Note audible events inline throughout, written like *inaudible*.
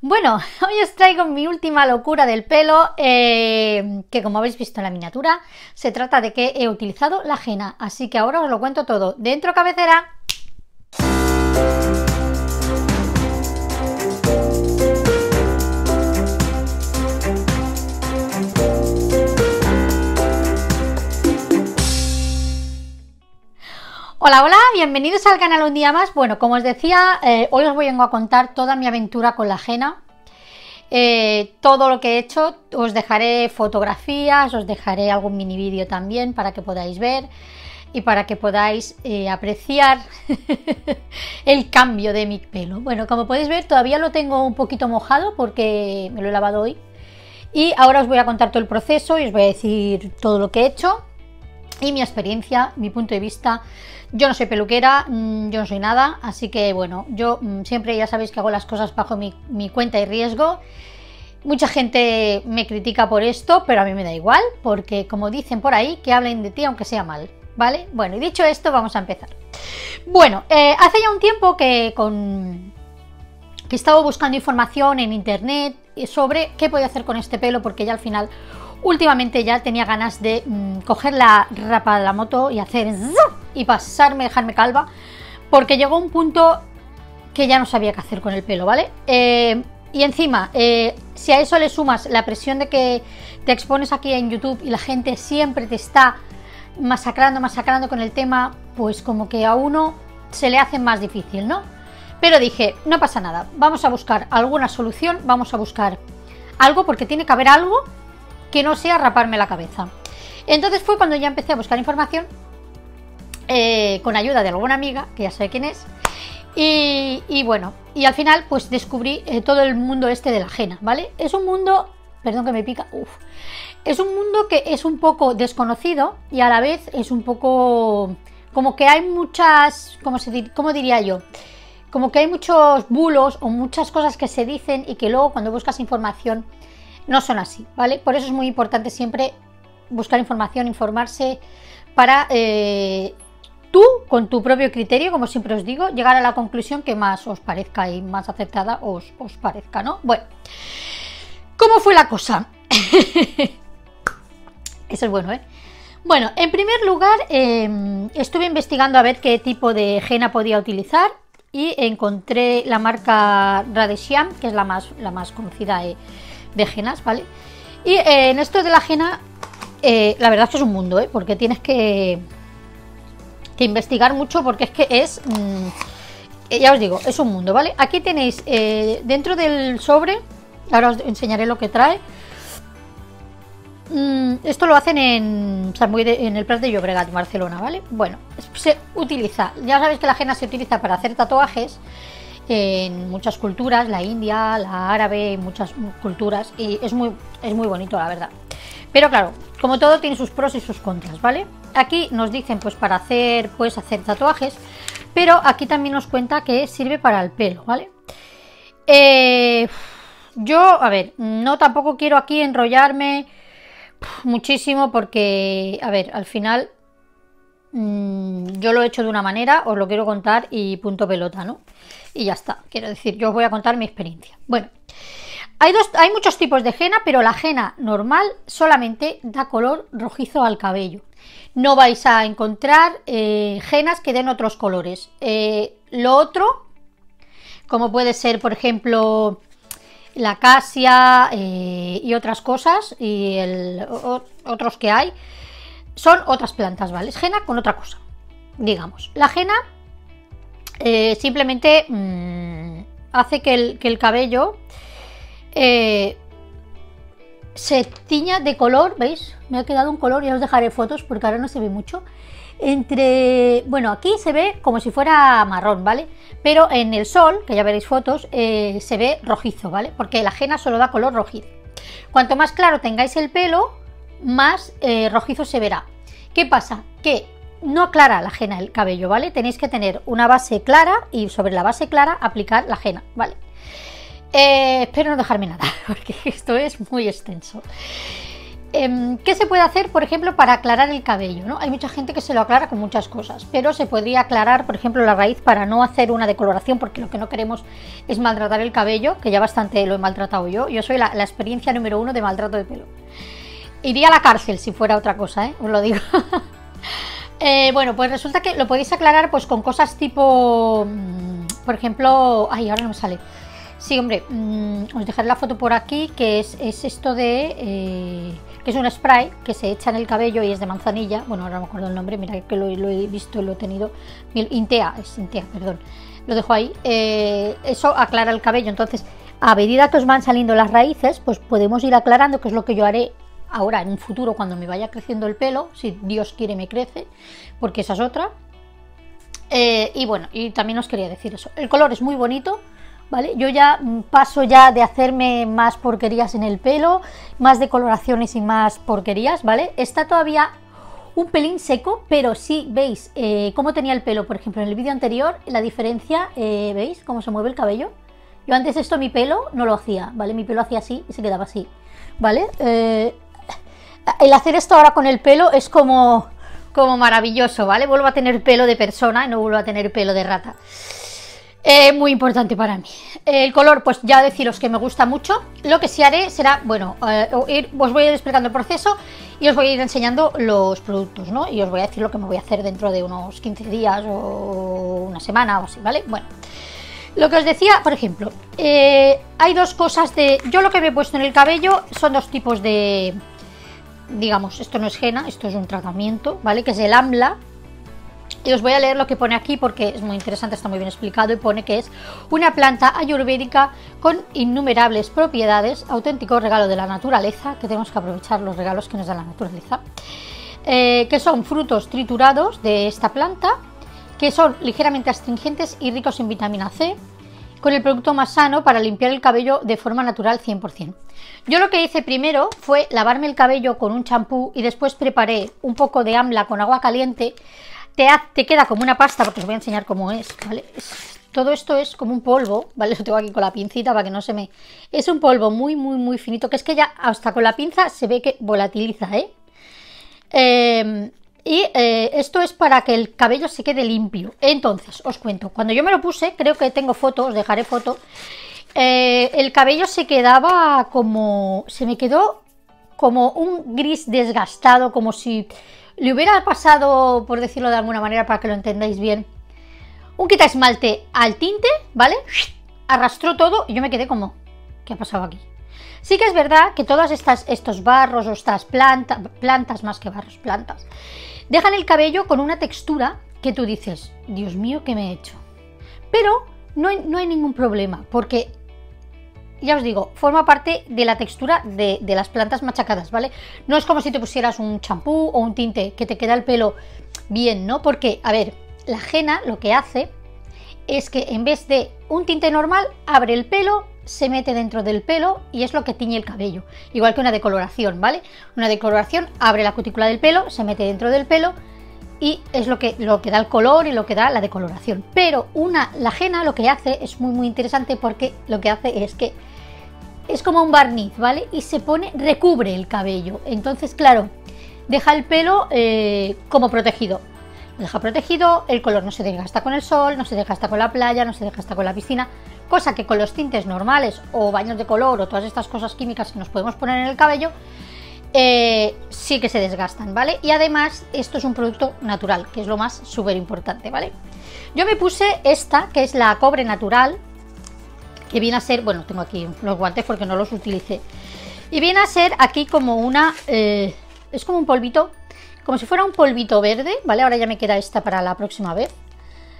Bueno, *laughs* hoy os traigo mi última locura del pelo, eh, que como habéis visto en la miniatura, se trata de que he utilizado la ajena, así que ahora os lo cuento todo. Dentro cabecera. Hola, hola, bienvenidos al canal un día más. Bueno, como os decía, eh, hoy os voy a contar toda mi aventura con la ajena. Eh, todo lo que he hecho, os dejaré fotografías, os dejaré algún mini vídeo también para que podáis ver y para que podáis eh, apreciar *laughs* el cambio de mi pelo. Bueno, como podéis ver, todavía lo tengo un poquito mojado porque me lo he lavado hoy. Y ahora os voy a contar todo el proceso y os voy a decir todo lo que he hecho y mi experiencia, mi punto de vista yo no soy peluquera, mm, yo no soy nada, así que bueno, yo mm, siempre ya sabéis que hago las cosas bajo mi, cuenta y riesgo. Mucha gente me critica por esto, pero a mí me da igual, porque como dicen por ahí, que hablen de ti aunque sea mal, ¿vale? Bueno, y dicho esto, vamos a empezar. Bueno, eh, hace ya un tiempo que con que estaba buscando información en internet sobre qué podía hacer con este pelo, porque ya al final últimamente ya tenía ganas de mm, coger la rapa de la moto y hacer y pasarme, dejarme calva, porque llegó un punto que ya no sabía qué hacer con el pelo, ¿vale? Eh, y encima, eh, si a eso le sumas la presión de que te expones aquí en YouTube y la gente siempre te está masacrando, masacrando con el tema, pues como que a uno se le hace más difícil, ¿no? Pero dije, no pasa nada, vamos a buscar alguna solución, vamos a buscar algo, porque tiene que haber algo que no sea raparme la cabeza. Entonces fue cuando ya empecé a buscar información eh, con ayuda de alguna amiga, que ya sé quién es. Y, bueno, y al final pues descubrí eh, todo el mundo este de la ajena, ¿vale? Es un mundo, perdón que me pica, uf, es un mundo que es un poco desconocido y a la vez es un poco como que hay muchas, ¿cómo, se, cómo diría yo? Como que hay muchos bulos o muchas cosas que se dicen y que luego cuando buscas información no son así, ¿vale? Por eso es muy importante siempre buscar información, informarse para eh, tú, con tu propio criterio, como siempre os digo, llegar a la conclusión que más os parezca y más aceptada os, parezca, ¿no? Bueno, ¿cómo fue la cosa? *laughs* Eso es bueno, ¿eh? Bueno, en primer lugar, em, estuve investigando a ver qué tipo de henna podía utilizar y encontré la marca Radeshian, que es la más, la más conocida de, de ¿vale? Y eh, en esto de la henna, eh, la verdad es que es un mundo, ¿eh? Porque tienes que, que investigar mucho porque es que es... Mm, ya os digo, es un mundo, ¿vale? Aquí tenéis eh, dentro del sobre, ahora os enseñaré lo que trae. Mm, esto lo hacen en, en el Prat de Llobregat, Barcelona, ¿vale? Bueno, se utiliza, ya sabéis que la henna se utiliza para hacer tatuajes en muchas culturas, la india, la árabe, muchas culturas, y es muy, es muy bonito, la verdad. Pero claro, como todo tiene sus pros y sus contras, ¿vale? Aquí nos dicen pues para hacer, pues hacer tatuajes, pero aquí también nos cuenta que sirve para el pelo, ¿vale? Eh, yo, a ver, no tampoco quiero aquí enrollarme muchísimo porque, a ver, al final mm, yo lo he hecho de una manera, os lo quiero contar y punto pelota, ¿no? Y ya está, quiero decir, yo os voy a contar mi experiencia. Bueno, hay, dos, hay muchos tipos de henna, pero la henna normal solamente da color rojizo al cabello. No vais a encontrar eh, que den otros colores. Eh, lo otro, como puede ser, por ejemplo, la acacia eh, y otras cosas, y el, otros que hay, son otras plantas, ¿vale? Es con otra cosa, digamos. La henna simplemente mm, hace que el, que el cabello eh, se tiña de color, ¿veis? Me ha quedado un color, ya os dejaré fotos porque ahora no se ve mucho. Entre, bueno, aquí se ve como si fuera marrón, ¿vale? Pero en el sol, que ya veréis fotos, eh, se ve rojizo, ¿vale? Porque la ajena solo da color rojizo. Cuanto más claro tengáis el pelo, más eh, rojizo se verá. ¿Qué pasa? Que no aclara la ajena el cabello, ¿vale? Tenéis que tener una base clara y sobre la base clara aplicar la ajena, ¿vale? Eh, espero no dejarme nada, *laughs* porque esto es muy extenso. Em, ¿Qué se puede hacer, por ejemplo, para aclarar el cabello? ¿no? Hay mucha gente que se lo aclara con muchas cosas, pero se podría aclarar, por ejemplo, la raíz para no hacer una decoloración, porque lo que no queremos es maltratar el cabello, que ya bastante lo he maltratado yo. Yo soy la, experiencia número uno de maltrato de pelo. Iría a la cárcel si fuera otra cosa, ¿eh? os lo digo. *laughs* Eh, bueno, pues resulta que lo podéis aclarar pues con cosas tipo, mm, por ejemplo, ay, ahora no me sale. Sí, hombre, mm, os dejaré la foto por aquí, que es, esto de... Eh, que es un spray que se echa en el cabello y es de manzanilla. Bueno, ahora no me acuerdo el nombre, mira que lo, he visto, lo he tenido. Intea, es Intea, perdón. Lo dejo ahí. Eh, eso aclara el cabello. Entonces, a medida que os van saliendo las raíces, pues podemos ir aclarando, que es lo que yo haré ahora en un futuro cuando me vaya creciendo el pelo, si Dios quiere me crece, porque esa es otra. Eh, y bueno, y también os quería decir eso. El color es muy bonito, ¿vale? Yo ya paso ya de hacerme más porquerías en el pelo, más decoloraciones y más porquerías, ¿vale? Está todavía un pelín seco, pero si veis eh, cómo tenía el pelo, por ejemplo, en el vídeo anterior, la diferencia, eh, ¿veis cómo se mueve el cabello? Yo antes esto mi pelo no lo hacía, ¿vale? Mi pelo hacía así y se quedaba así, ¿vale? Eh, el hacer esto ahora con el pelo es como, como maravilloso, ¿vale? Vuelvo a tener pelo de persona y no vuelvo a tener pelo de rata. Eh, muy importante para mí. El color, pues ya deciros que me gusta mucho. Lo que sí haré será, bueno, eh, os voy a ir explicando el proceso y os voy a ir enseñando los productos, ¿no? Y os voy a decir lo que me voy a hacer dentro de unos 15 días o una semana o así, ¿vale? Bueno, lo que os decía, por ejemplo, eh, hay dos cosas de... Yo lo que me he puesto en el cabello son dos tipos de... Digamos, esto no es henna, esto es un tratamiento, ¿vale? Que es el AMLA, y os voy a leer lo que pone aquí porque es muy interesante, está muy bien explicado y pone que es una planta ayurvédica con innumerables propiedades, auténtico regalo de la naturaleza, que tenemos que aprovechar los regalos que nos da la naturaleza, eh, que son frutos triturados de esta planta, que son ligeramente astringentes y ricos en vitamina C, con el producto más sano para limpiar el cabello de forma natural 100%. Yo lo que hice primero fue lavarme el cabello con un champú y después preparé un poco de amla con agua caliente te, queda como una pasta, porque os voy a enseñar cómo es, ¿vale? todo esto es como un polvo, ¿vale? *laughs* Lo tengo aquí con la pincita para que no se me... Es un polvo muy, muy, muy finito, que es que ya hasta con la pinza se ve que volatiliza, ¿eh? Em, y eh, esto es para que el cabello se quede limpio. Entonces, os cuento, cuando yo me lo puse, creo que tengo fotos, os dejaré foto, eh, el cabello se quedaba como... Se me quedó como un gris desgastado, como si le hubiera pasado, por decirlo de alguna manera para que lo entendáis bien, un quita esmalte al tinte, ¿vale? Arrastró todo y yo me quedé como, ¿qué ha pasado aquí? Sí que es verdad que todos estos barros o estas plantas, plantas más que barros, plantas, dejan el cabello con una textura que tú dices, Dios mío, ¿qué me he hecho? Pero no no hay ningún problema, porque ya os digo, forma parte de la textura de, las plantas machacadas, ¿vale? No es como si te pusieras un champú o un tinte que te queda el pelo bien, ¿no? Porque, a ver, la jena lo que hace es que en vez de un tinte normal, abre el pelo, se mete dentro del pelo y es lo que tiñe el cabello. Igual que una decoloración, ¿vale? Una decoloración abre la cutícula del pelo, se mete dentro del pelo y es lo que, lo que da el color y lo que da la decoloración. Pero una, la jena lo que hace es muy muy interesante porque lo que hace es que es como un barniz, ¿vale? Y se pone, recubre el cabello. Entonces, claro, deja el pelo eh, como protegido. Lo deja protegido, el color no se desgasta con el sol, no se desgasta con la playa, no se desgasta con la piscina. Cosa que con los tintes normales o baños de color o todas estas cosas químicas que nos podemos poner en el cabello, eh, sí que se desgastan, ¿vale? Y además esto es un producto natural, que es lo más súper importante, ¿vale? Yo me puse esta, que es la cobre natural, que viene a ser, bueno, tengo aquí los guantes porque no los utilicé, y viene a ser aquí como una, eh, es como un polvito, como si fuera un polvito verde, ¿vale? Ahora ya me queda esta para la próxima vez.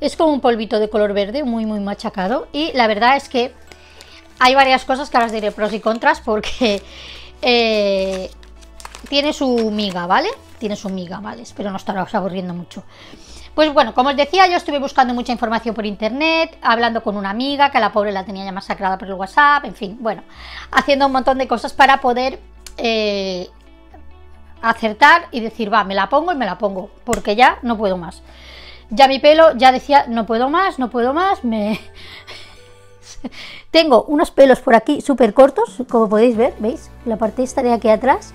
Es como un polvito de color verde, muy muy machacado, y la verdad es que hay varias cosas que ahora os diré pros y contras porque eh, tiene su miga, ¿vale? Tiene su miga, ¿vale? Espero no estaros aburriendo mucho. Pues bueno, como os decía, yo estuve buscando mucha información por internet, hablando con una amiga que la pobre la tenía ya masacrada por el WhatsApp, en fin, bueno, haciendo un montón de cosas para poder eh, acertar y decir, va, me la pongo y me la pongo, porque ya no puedo más. Ya mi pelo ya decía, no puedo más, no puedo más, me... *laughs* Tengo unos pelos por aquí súper cortos, como podéis ver, ¿veis? La parte esta de aquí atrás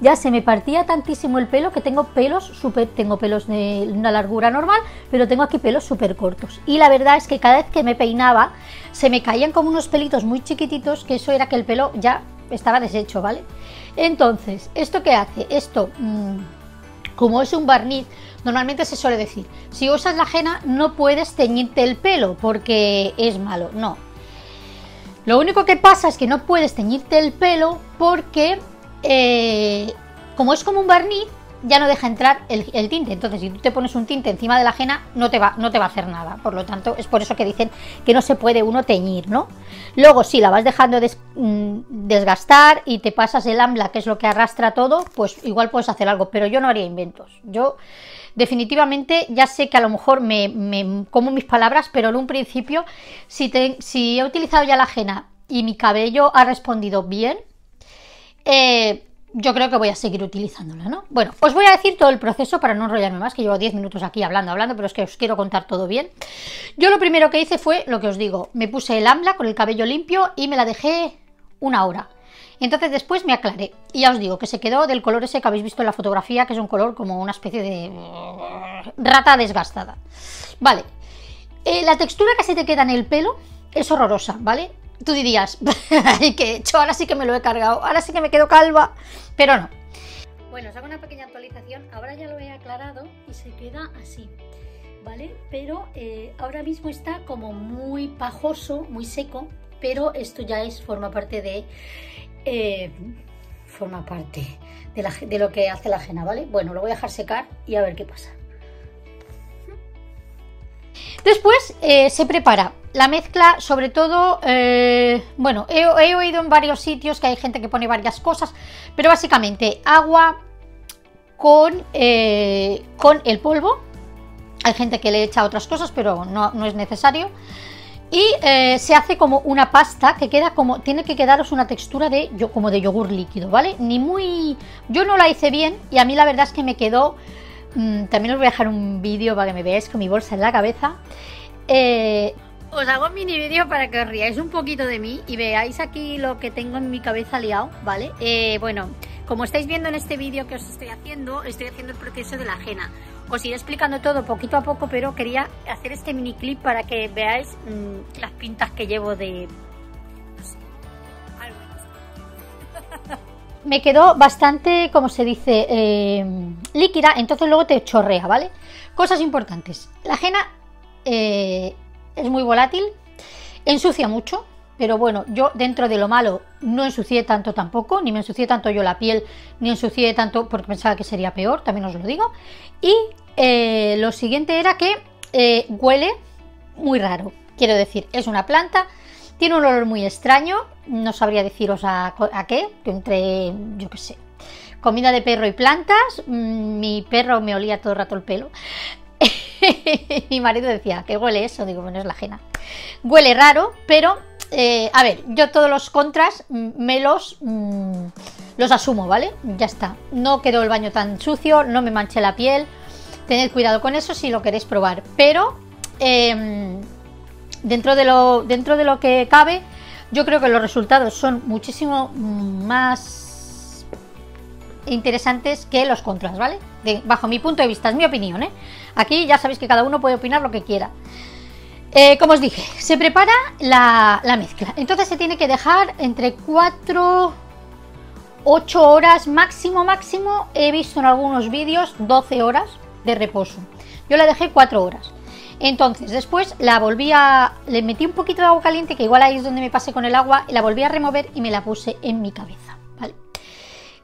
ya se me partía tantísimo el pelo que tengo pelos súper, tengo pelos de una largura normal, pero tengo aquí pelos súper cortos. Y la verdad es que cada vez que me peinaba, se me caían como unos pelitos muy chiquititos, que eso era que el pelo ya estaba deshecho, ¿vale? Entonces, ¿esto qué hace? Esto, mmm, como es un barniz, normalmente se suele decir, si usas la ajena no puedes teñirte el pelo porque es malo. No. Lo único que pasa es que no puedes teñirte el pelo porque, eh, como es como un barniz, ya no deja entrar el, tinte. Entonces, si tú te pones un tinte encima de la ajena, no te, va, no te va a hacer nada. Por lo tanto, es por eso que dicen que no se puede uno teñir, ¿no? Luego, si la vas dejando mm, desgastar y te pasas el ambla, que es lo que arrastra todo, pues igual puedes hacer algo. Pero yo no haría inventos. Yo definitivamente ya sé que a lo mejor me, como mis palabras, pero en un principio, si, si he utilizado ya la ajena y mi cabello ha respondido bien, eh, yo creo que voy a seguir utilizándola, ¿no? Bueno, os voy a decir todo el proceso para no enrollarme más, que llevo 10 minutos aquí hablando, hablando, pero es que os quiero contar todo bien. Yo lo primero que hice fue lo que os digo, me puse el AMLA con el cabello limpio y me la dejé una hora. Entonces después me aclaré y ya os digo que se quedó del color ese que habéis visto en la fotografía, que es un color como una especie de rata desgastada. Vale, eh, la textura que se te queda en el pelo es horrorosa, ¿vale? Tú dirías, ¿qué he hecho? Ahora sí que me lo he cargado, ahora sí que me quedo calva, pero no. Bueno, os hago una pequeña actualización, ahora ya lo he aclarado y se queda así, ¿vale? Pero eh, ahora mismo está como muy pajoso, muy seco, pero esto ya es, forma parte de... Eh, forma parte de, de lo que hace la ajena, ¿vale? Bueno, lo voy a dejar secar y a ver qué pasa. Después eh, se prepara la mezcla, sobre todo, eh, bueno, he, oído en varios sitios que hay gente que pone varias cosas, pero básicamente agua con, eh, con el polvo. Hay gente que le echa otras cosas, pero no, es necesario. Y se hace como una pasta que queda como, tiene que quedaros una textura de, como de yogur líquido, ¿vale? Ni muy, yo no la hice bien y a mí la verdad es que me quedó Mm, también os voy a dejar un vídeo para que me veáis con mi bolsa en la cabeza. Eh, os hago un mini vídeo para que os riáis un poquito de mí y veáis aquí lo que tengo en mi cabeza liado, ¿vale? Eh, bueno, como estáis viendo en este vídeo que os estoy haciendo, estoy haciendo el proceso de la ajena. Os iré explicando todo poquito a poco, pero quería hacer este mini clip para que veáis mm, las pintas que llevo de... No sé, algo *laughs* me quedó bastante, como se dice, eh, líquida, entonces luego te chorrea, ¿vale? Cosas importantes. La ajena eh, es muy volátil, ensucia mucho, pero bueno, yo dentro de lo malo no ensucié tanto tampoco, ni me ensucié tanto yo la piel, ni ensucié tanto porque pensaba que sería peor, también os lo digo. Y eh, lo siguiente era que huele muy raro, quiero decir, es una planta tiene un olor muy extraño, no sabría deciros a, qué, que entre, yo qué sé, comida de perro y plantas. Mm, mi perro me olía todo el rato el pelo. *laughs* mi marido decía, ¿qué huele eso? Digo, bueno, es la ajena. Huele raro, pero, eh, a ver, yo todos los contras mm, me los, mm, los asumo, ¿vale? Ya está. No quedó el baño tan sucio, no me manché la piel. Tened cuidado con eso si lo queréis probar. Pero, eh, dentro de lo, dentro de lo que cabe, yo creo que los resultados son muchísimo más interesantes que los contras, ¿vale? bajo mi punto de vista, es mi opinión, ¿eh? Aquí ya sabéis que cada uno puede opinar lo que quiera. Eh, como os dije, se prepara la, la, mezcla. Entonces se tiene que dejar entre 4, 8 horas máximo, máximo. He visto en algunos vídeos 12 horas de reposo. Yo la dejé 4 horas. Entonces, después la volví a. Le metí un poquito de agua caliente, que igual ahí es donde me pasé con el agua, y la volví a remover y me la puse en mi cabeza.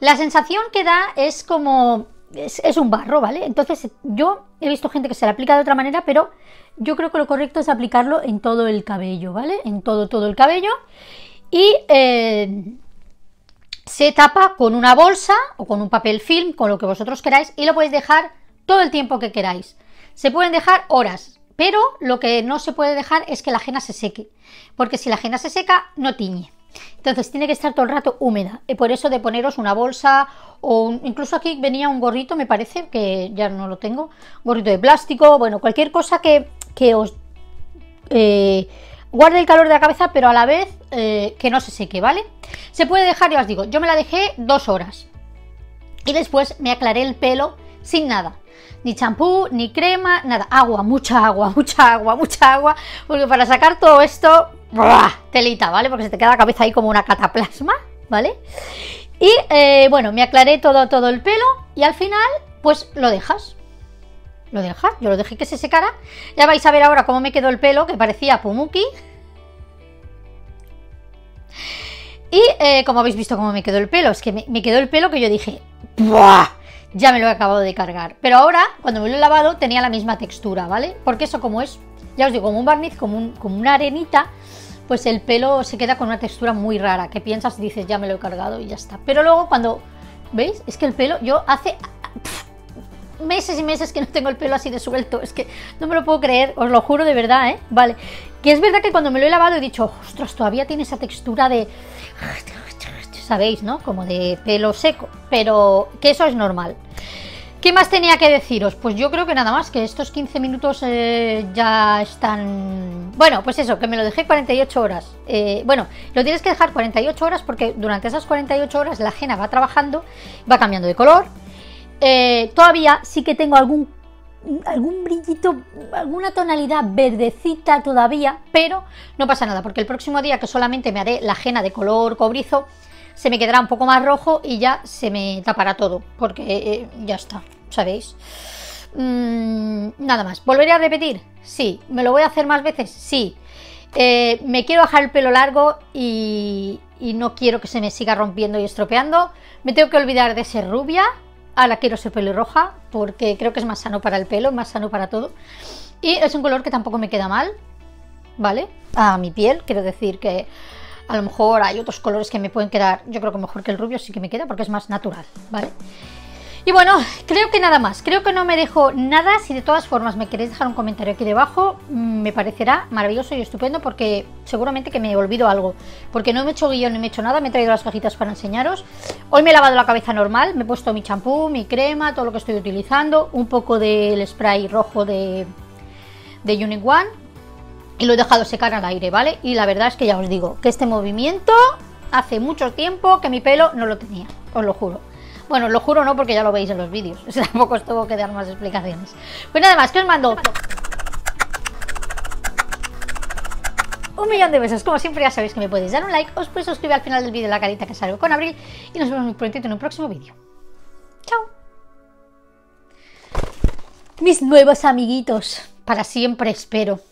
La sensación que da es como. Es, un barro, ¿vale? Entonces, yo he visto gente que se la aplica de otra manera, pero yo creo que lo correcto es aplicarlo en todo el cabello, ¿vale? En todo, todo el cabello. Y. Eh, se tapa con una bolsa o con un papel film, con lo que vosotros queráis, y lo podéis dejar todo el tiempo que queráis. Se pueden dejar horas, pero lo que no se puede dejar es que la ajena se seque, porque si la ajena se seca, no tiñe. Entonces tiene que estar todo el rato húmeda. Y por eso de poneros una bolsa o incluso aquí venía un gorrito, me parece, que ya no lo tengo, gorrito de plástico, bueno, cualquier cosa que, os eh, guarde el calor de la cabeza, pero a la vez eh, que no se seque, ¿vale? Se puede dejar, ya os digo, yo me la dejé dos horas. Y después me aclaré el pelo sin nada. Ni champú, ni crema, nada. Agua, mucha agua, *laughs* mucha agua, mucha agua. Porque para sacar todo esto, telita, ¿vale? Porque se te queda la cabeza ahí como una cataplasma, ¿vale? Y eh, bueno, me aclaré todo, todo el pelo y al final, pues lo dejas. Lo dejas, yo lo dejé que se secara. Ya vais a ver ahora cómo me quedó el pelo, que parecía Pumuki. Y eh, como habéis visto cómo me quedó el pelo, es que me, quedó el pelo que yo dije, ¡buah! Ya me lo he acabado de cargar. Pero ahora, cuando me lo he lavado, tenía la misma textura, ¿vale? Porque eso como es, ya os digo, como un barniz, como, como una arenita, pues el pelo se queda con una textura muy rara, que piensas y dices, ya me lo he cargado y ya está. Pero luego cuando, ¿veis? Es que el pelo, yo hace meses y meses que no tengo el pelo así de suelto, es que no me lo puedo creer, os lo juro de verdad, ¿eh? Vale, que es verdad que cuando me lo he lavado he dicho, ostras, todavía tiene esa textura de... ¿Sabéis, no? Como de pelo seco, pero que eso es normal. ¿Qué más tenía que deciros? Pues yo creo que nada más, que estos 15 minutos eh, ya están... Bueno, pues eso, que me lo dejé 48 horas. Eh, bueno, lo tienes que dejar 48 horas porque durante esas 48 horas la ajena va trabajando, va cambiando de color. Eh, todavía sí que tengo algún, algún brillito, alguna tonalidad verdecita todavía, pero no pasa nada porque el próximo día que solamente me haré la ajena de color cobrizo, se me quedará un poco más rojo y ya se me tapará todo, porque eh, ya está, ¿sabéis? Mm, nada más. ¿Volveré a repetir? Sí. ¿Me lo voy a hacer más veces? Sí. Eh, me quiero bajar el pelo largo y, no quiero que se me siga rompiendo y estropeando. Me tengo que olvidar de ser rubia. Ahora quiero ser pelirroja porque creo que es más sano para el pelo, más sano para todo. Y es un color que tampoco me queda mal, ¿vale? A mi piel, quiero decir que a lo mejor hay otros colores que me pueden quedar, yo creo que mejor que el rubio sí que me queda porque es más natural, ¿vale? Y bueno, creo que nada más, creo que no me dejo nada, si de todas formas me queréis dejar un comentario aquí debajo, mm, me parecerá maravilloso y estupendo porque seguramente que me olvido algo, porque no me he hecho guion ni me he hecho nada, me he traído las cajitas para enseñaros, hoy me he lavado la cabeza normal, me he puesto mi champú, mi crema, todo lo que estoy utilizando, un poco del spray rojo de, de Unique One, y lo he dejado secar al aire, ¿vale? Y la verdad es que ya os digo que este movimiento hace mucho tiempo que mi pelo no lo tenía, os lo juro. Bueno, os lo juro no porque ya lo veis en los vídeos, *laughs* tampoco os tengo que dar más explicaciones. Pues nada más, que os mando un millón de besos. Como siempre ya sabéis que me podéis dar un like, os podéis suscribir al final del vídeo la carita que salgo con Abril y nos vemos muy prontito en un próximo vídeo. Chao. Mis nuevos amiguitos, para siempre espero.